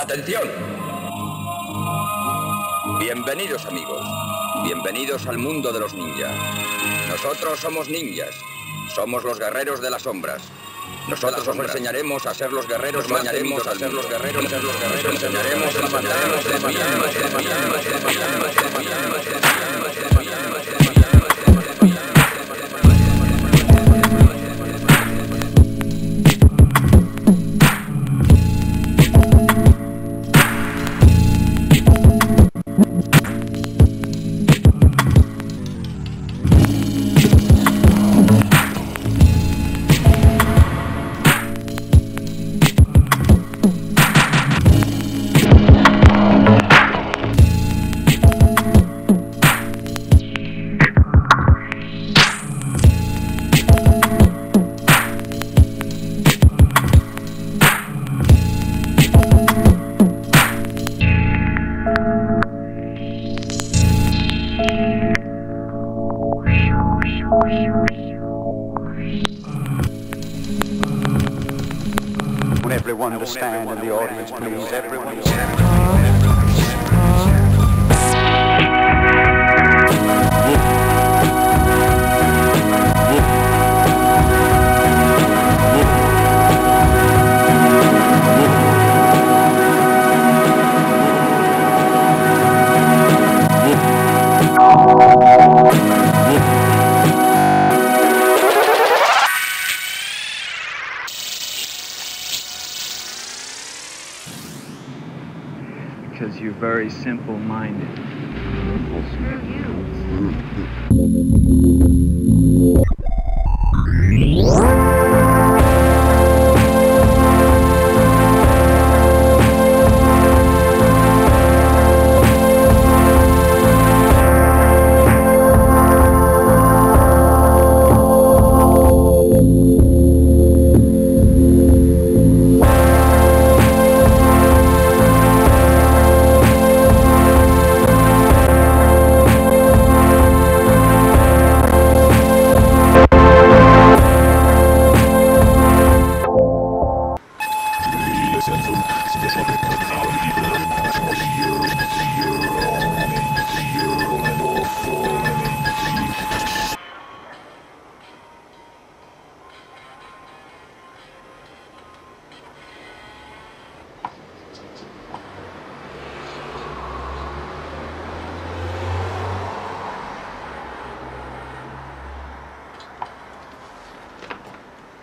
Atención. Bienvenidos amigos. Bienvenidos al mundo de los ninjas. Nosotros somos ninjas. Somos los guerreros de las sombras. Nosotros os enseñaremos a ser los guerreros más enseñaremos a ser los guerreros, ser los guerreros, enseñaremos a matar Will everyone to stand in the audience, please? Everyone. very simple-minded.